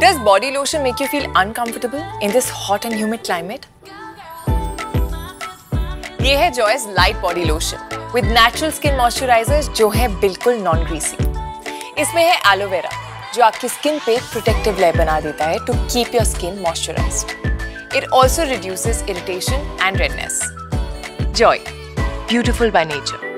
Does body lotion make you feel uncomfortable in this hot and humid climate? ये है Joy's light body lotion with natural skin moisturizer जो है बिल्कुल non greasy इसमें है aloe vera जो आपकी स्किन पे प्रोटेक्टिव लेयर बना देता है to keep your skin moisturize it also reduces irritation and redness Joy beautiful by nature